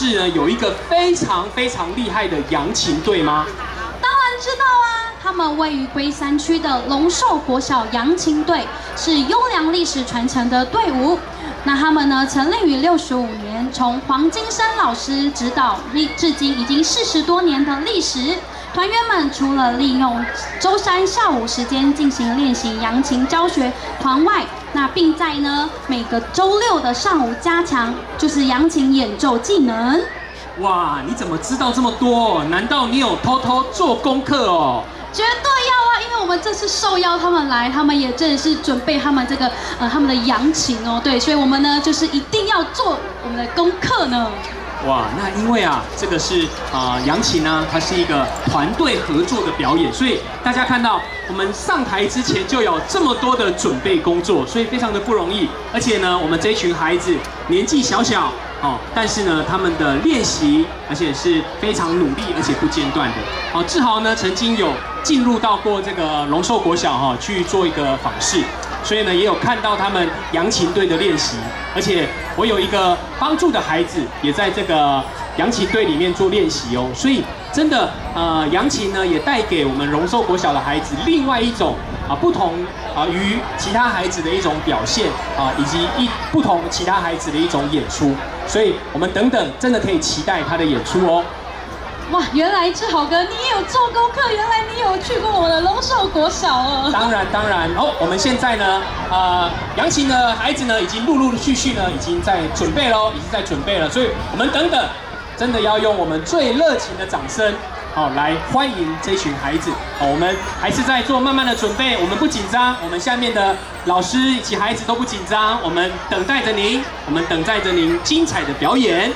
是呢有一个非常非常厉害的扬琴队吗？当然知道啊，他们位于龟山区的龙寿国小扬琴队，是优良历史传承的队伍。那他们呢，成立于六十五年，从黄金山老师指导，历至今已经四十多年的历史。团员们除了利用周三下午时间进行练习扬琴教学团外，那并在呢每个周六的上午加强就是扬琴演奏技能。哇，你怎么知道这么多？难道你有偷偷做功课哦？绝对要啊，因为我们这次受邀他们来，他们也正是准备他们这个呃他们的扬琴哦，对，所以我们呢就是一定要做我们的功课呢。哇，那因为啊，这个是啊扬琴呢，它是一个团队合作的表演，所以大家看到我们上台之前就有这么多的准备工作，所以非常的不容易。而且呢，我们这群孩子年纪小小哦，但是呢，他们的练习而且是非常努力而且不间断的。哦，志豪呢曾经有进入到过这个龙寿国小哈去做一个访视。所以呢，也有看到他们扬琴队的练习，而且我有一个帮助的孩子，也在这个扬琴队里面做练习哦。所以真的，呃，扬琴呢，也带给我们荣寿国小的孩子另外一种啊不同啊于其他孩子的一种表现啊，以及一不同其他孩子的一种演出。所以我们等等，真的可以期待他的演出哦。哇，原来志豪哥你也有做功课，原来你有去过我的龙寿国小哦。当然当然哦，我们现在呢，呃，杨琴的孩子呢，已经陆陆续续呢，已经在准备喽，已经在准备了，所以我们等等，真的要用我们最热情的掌声，好来欢迎这群孩子。好，我们还是在做慢慢的准备，我们不紧张，我们下面的老师以及孩子都不紧张，我们等待着您，我们等待着您精彩的表演。